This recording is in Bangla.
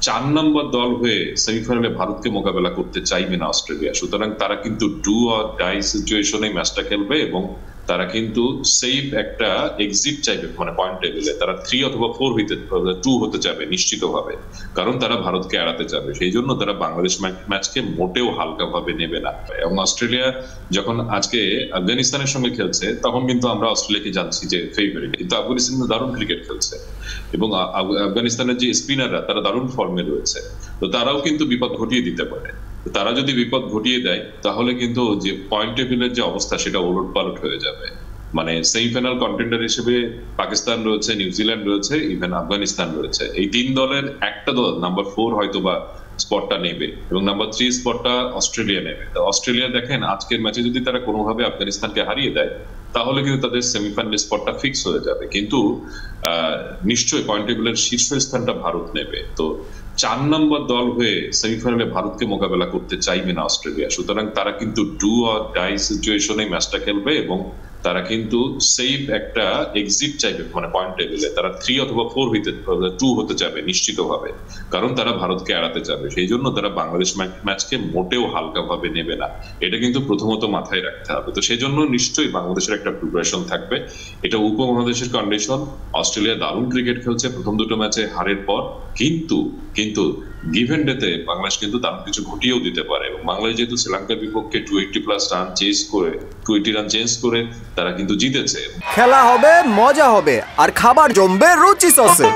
চার নম্বর দল হয়ে সেমিফাইনালে ভারতকে মোকাবেলা করতে চাইবে না অস্ট্রেলিয়া। সুতরাং তারা কিন্তু ডু অর ডাই সিচুয়েশনে ম্যাচটা খেলবে এবং তারা কিন্তু সেফ একটা এক্সিট চাইবে মানে পয়েন্ট টেবিলে তারা থ্রি অথবা ফোর হইতে টু হতে চাবে নিশ্চিতভাবে। কারণ তারা ভারতকে এড়াতে চাবে সেই জন্য তারা বাংলাদেশ ম্যাচকে মোটেও হালকাভাবে নেবে না। এবং অস্ট্রেলিয়া যখন আজকে আফগানিস্তানের সঙ্গে খেলছে, তখন কিন্তু আমরা অস্ট্রেলিয়াকে জানছি যে ফেভারিট কিন্তু আফগানিস্তান দারুণ ক্রিকেট খেলছে। এবং আফগানিস্তানের যে স্পিনাররা তারা দারুণ ফর্মে রয়েছে। তো তারাও কিন্তু বিপদ ঘটিয়ে দিতে পারে। তারা যদি বিপদ ঘটিয়ে দেয়, তাহলে কিন্তু যে পয়েন্ট টেবিলের যে অবস্থা, সেটা ওলট পালট হয়ে যাবে। মানে সেমিফাইনাল কন্টেন্ডার হিসেবে পাকিস্তান রয়েছে নিউজিল্যান্ড রয়েছে ইভেন আফগানিস্তান রয়েছে। এই তিন দলের একটা দল নাম্বার ফোর হয়তো বা স্পটটা নেবে এবং নাম্বার থ্রি স্পটটা অস্ট্রেলিয়া নেবে। অস্ট্রেলিয়া দেখেন, আজকের ম্যাচে যদি তারা কোনোভাবে আফগানিস্তানকে হারিয়ে দেয়, তাহলে কিন্তু তাদের সেমিফাইনাল স্পটটা ফিক্স হয়ে যাবে। কিন্তু নিশ্চয়ই পয়েন্ট টেবিলের শীর্ষস্থানটা ভারত নেবে। তো চার নম্বর দল হয়ে সেমিফাইনালে ভারতকে মোকাবেলা করতে চাইবে না অস্ট্রেলিয়া। সুতরাং তারা কিন্তু ডু অর ডাই সিচুয়েশনে ম্যাচটা খেলবে এবং তারা কিন্তু সেফ একটা এক্সিট চাইবে মানে পয়েন্ট টেবিলে তারা থ্রি অথবা ফোর হইতে টু হতে চাবে নিশ্চিতভাবে। কারণ তারা ভারতকে এড়াতে চাবে সেই জন্য তারা বাংলাদেশ ম্যাচকে মোটেও হালকাভাবে নেবে না। এটা কিন্তু প্রথমত মাথায় রাখতে হবে। তো সেই জন্য নিশ্চয়ই বাংলাদেশের একটা প্রিপারেশন থাকবে। এটা উপমহাদেশের কন্ডিশন অস্ট্রেলিয়া দারুণ ক্রিকেট খেলছে প্রথম দুটো ম্যাচে হারের পর। কিন্তু কিন্তু গিভেন ডেতে বাংলাদেশ কিন্তু দারুণ কিছু ঘটিয়েও দিতে পারে। এবং বাংলাদেশ যেহেতু শ্রীলঙ্কার বিপক্ষে two eighty plus run change করে টু এইটি রান চেঞ্জ করে তারা কিন্তু জিতেছে। খেলা হবে মজা হবে আর খাবার জমবে রুচি সসে।